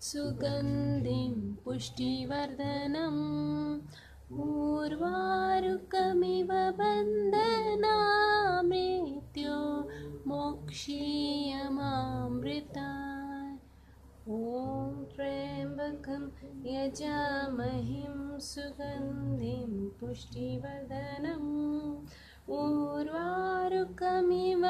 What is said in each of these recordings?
सुगन्धिं पुष्टिवर्धनम्। उर्वारुकमिव बन्धनामृत्यो मोक्षीयमामृता ॐ त्र्यम्बकं यजामहिं सुगन्धिं पुष्टिवर्धनम्। उर्वारुकमिव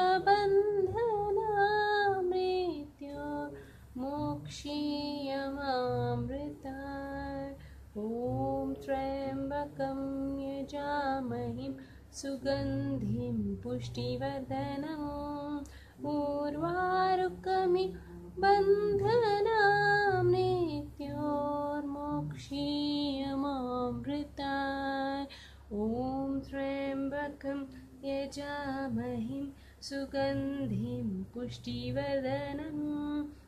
मोक्षीयमामृता ॐ त्र्यम्बकं यजामहिं। सुगन्धिं पुष्टिवर्धनम्। उर्वारुकमि बन्धनामृत्योर्मोक्षीयमामृता ॐ त्र्यम्बकं यजामहिं। सुगन्धिं पुष्टिवर्धनम्।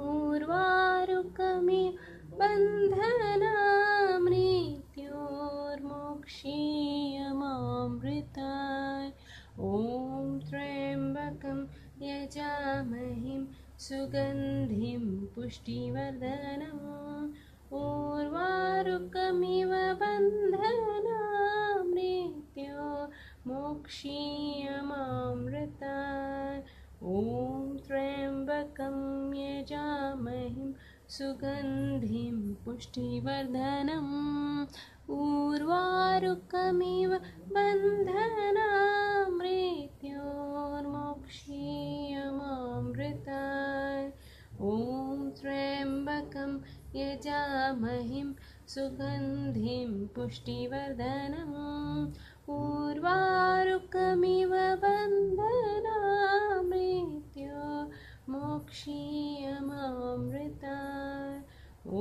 ऊर्वारुकमिव बन्धनामृत्योर्मोक्षीय मामृता ॐ त्र्यम्बकं यजामहिं सुगन्धिं पुष्टिवर्धना उर्वारुकमिव बन्धनामृत्यो मोक्षीयमामृता ॐ त्र्यम्बकं यजामहिं सुगन्धिं पुष्टिवर्धनम् उर्वारुकमिव बन्धनामृत्योर्मोक्षीयमामृता ॐ त्र्यम्बकं यजामहिं सुगन्धिं पुष्टिवर्धनम् उर्वारुकमिव मोक्षीयमामृता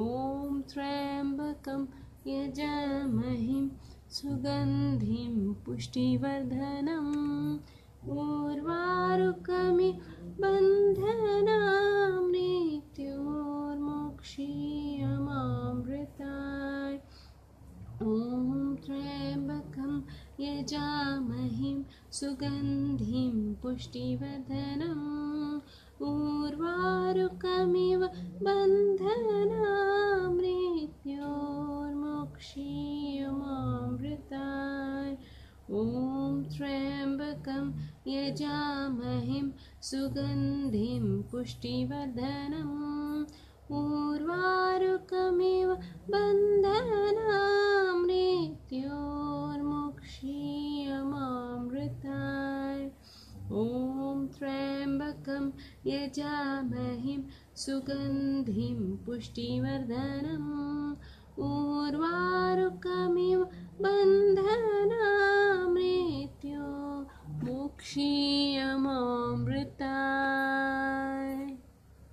ॐ त्र्यम्बकं यजामहिं सुगन्धिं पुष्टिवर्धनम् उर्वारुकमि बन्धनामृत्योर्मोक्षीयमामृता ॐ त्र्यम्बकं यजामहिं सुगन्धिं पुष्टिवर्धनम् उर्वारुकमिव बन्धनामृत्योर्मोक्षीयमामृता ॐ त्र्यम्बकं यजामहिं सुगन्धिं पुष्टिवर्धनम्। उर्वारुकमिव बन्धनामृत्योर्मोक्षीयमामृता ॐ त्र्यम्बकं यजामहिं सुगन्धिं पुष्टिवर्धनम् उर्वारुकमिव बन्धनामृत्यो मोक्षीयमामृता